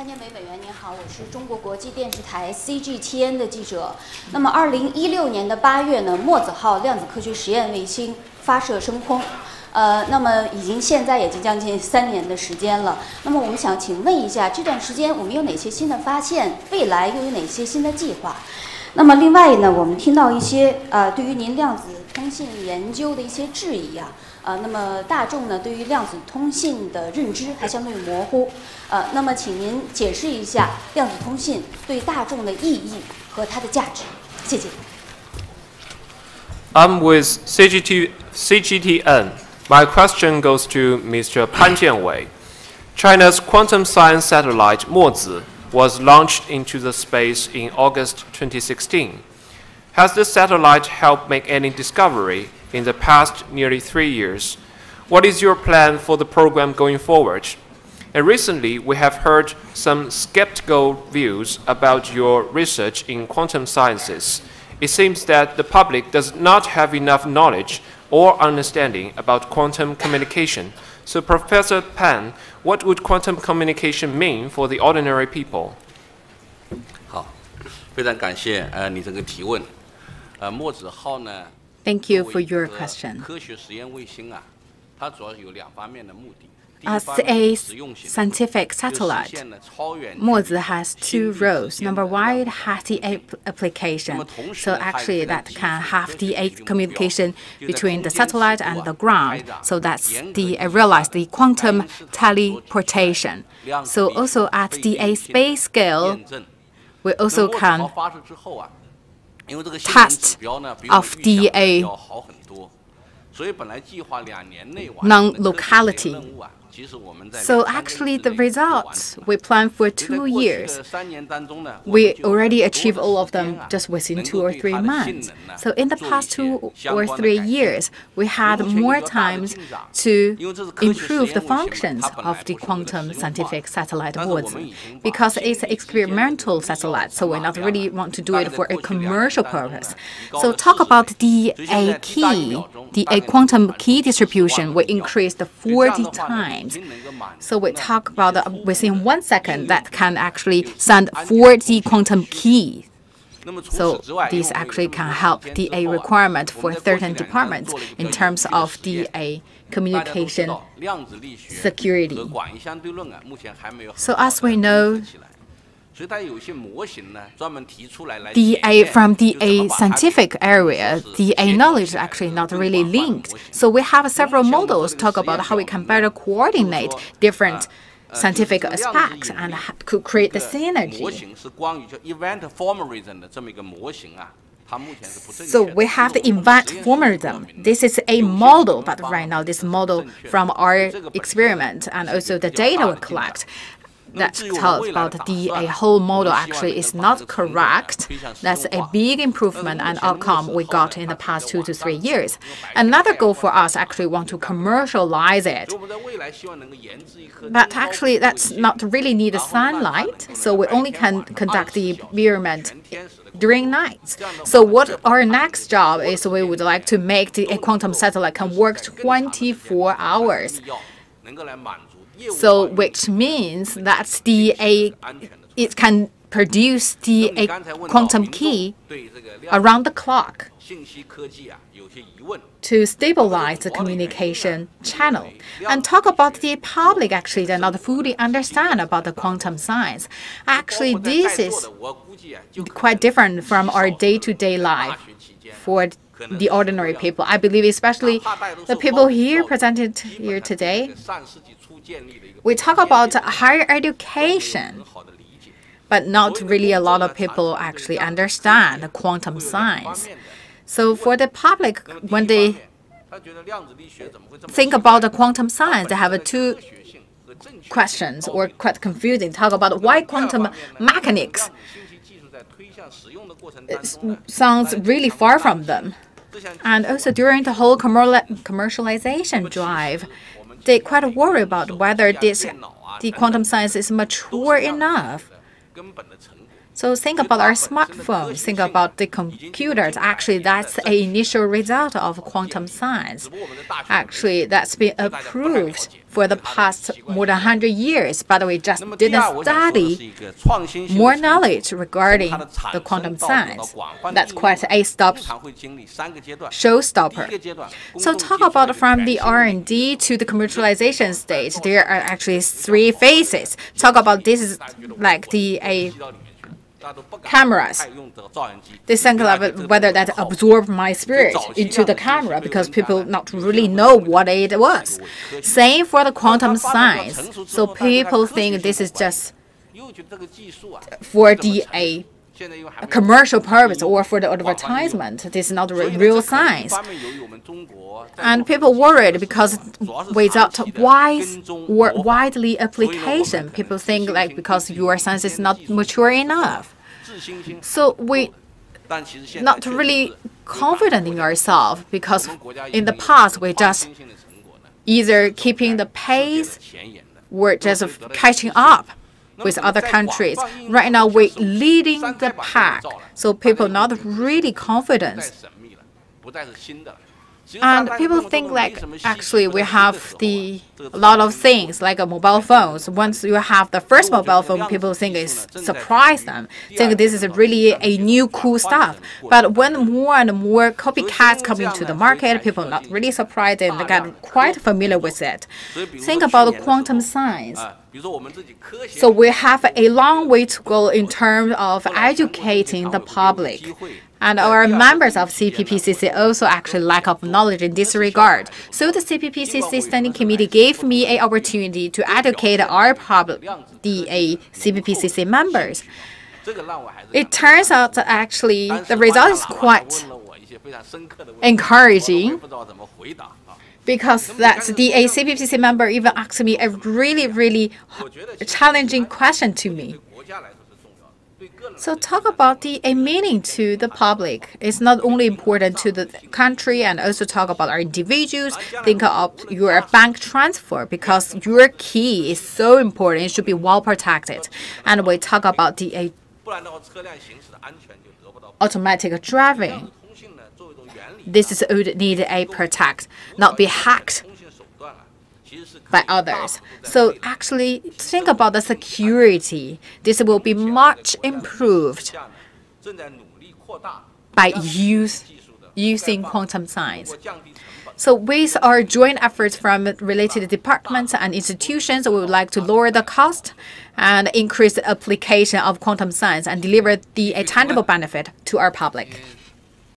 潘建伟委员您好，我是中国国际电视台 CGTN 的记者。那么，二零一六年的八月呢，墨子号量子科学实验卫星发射升空，呃，那么已经现在也即将近三年的时间了。那么，我们想请问一下，这段时间我们有哪些新的发现？未来又有哪些新的计划？那么，另外呢，我们听到一些呃，对于您量子通信研究的一些质疑啊。呃，那么大众呢对于量子通信的认知还相对模糊，呃，那么请您解释一下量子通信对大众的意义和它的价值，谢谢。I'm with CGT, CGTN. My question goes to Mr. Pan Jianwei. China's quantum science satellite Mozi was launched into the space in August 2016. Has this satellite helped make any discovery in the past nearly three years. What is your plan for the program going forward? And recently, we have heard some skeptical views about your research in quantum sciences. It seems that the public does not have enough knowledge or understanding about quantum communication. So Professor Pan, what would quantum communication mean for the ordinary people? 好，非常感谢呃你这个提问，呃墨子号呢？Thank you for your question. As a scientific satellite, Mozi has two roles. Number one, it has the application. So actually that can have the communication between the satellite and the ground. So that's the uh, I realize the quantum teleportation. So also at the A space scale, we also can test of DA non-locality so actually, the results we planned for two years, we already achieved all of them just within two or three months. So in the past two or three years, we had more times to improve the functions of the quantum scientific satellite Mozi because it's an experimental satellite, so we not really want to do it for a commercial purpose. So talk about the A key, the A quantum key distribution, we increased 40 times times. So we talk about uh, within one second that can actually send 40 quantum keys. So this actually can help DA requirement for certain departments in terms of DA communication security. So as we know, the A from the A scientific area, the A knowledge is actually not really linked. So we have several models talk about how we can better coordinate different scientific aspects and could create the synergy. So we have the event formalism. This is a model, but right now this model from our experiment and also the data we collect that tells about the a whole model actually is not correct. That's a big improvement and outcome we got in the past two to three years. Another goal for us actually want to commercialize it. But actually that's not really need sunlight, so we only can conduct the experiment during nights. So what our next job is we would like to make the a quantum satellite can work 24 hours. So which means that the a it can produce the a quantum key around the clock to stabilize the communication channel. And talk about the public actually they're not fully understand about the quantum science. Actually this is quite different from our day-to-day -day life for the ordinary people i believe especially the people here presented here today we talk about higher education, but not really a lot of people actually understand quantum science. So for the public, when they think about the quantum science, they have two questions or quite confusing. Talk about why quantum mechanics it sounds really far from them. And also during the whole commercialization drive, they quite worry about whether this the quantum science is mature enough So think about our smartphones, think about the computers. Actually, that's an initial result of quantum science. Actually, that's been approved for the past more than 100 years, but we just didn't study more knowledge regarding the quantum science. That's quite a stop showstopper. So talk about from the R&D to the commercialization stage, there are actually three phases. Talk about this is like the a cameras. They think of whether that absorb my spirit into the camera because people not really know what it was. Same for the quantum science. So people think this is just for the a commercial purpose or for the advertisement. This is not real science. And people worried because without wise or widely application, people think like because your science is not mature enough. So we not really confident in ourselves because in the past we just either keeping the pace or just catching up with other countries. Right now, we're leading the pack, so people are not really confident. And people think like actually we have the a lot of things like uh, a mobile phones. Once you have the first mobile phone, people think it's surprise them, think this is really a new cool stuff. But when more and more copycats come into the market, people are not really surprised and get quite familiar with it. Think about quantum science. So we have a long way to go in terms of educating the public. And our members of CPPCC also actually lack of knowledge in this regard. So the CPPCC Standing Committee gave me an opportunity to educate our public, the CPPCC members. It turns out that actually the result is quite encouraging because that the CPPCC member even asked me a really, really challenging question to me. So talk about the a meaning to the public. It's not only important to the country and also talk about our individuals. Think of your bank transfer because your key is so important. It should be well protected. And we talk about the a automatic driving. This is would need a protect, not be hacked by others. So actually think about the security. This will be much improved by use, using quantum science. So with our joint efforts from related departments and institutions, we would like to lower the cost and increase the application of quantum science and deliver the tangible benefit to our public.